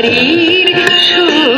শরীর